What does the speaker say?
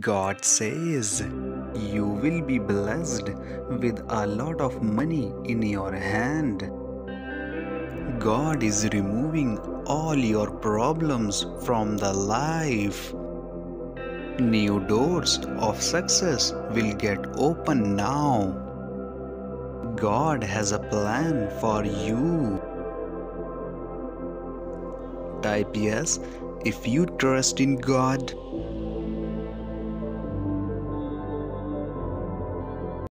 God says you will be blessed with a lot of money in your hand. God is removing all your problems from the life. New doors of success will get open now. God has a plan for you. Type yes if you trust in God.